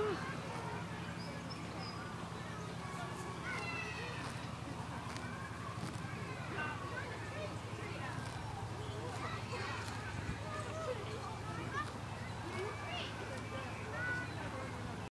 Oh.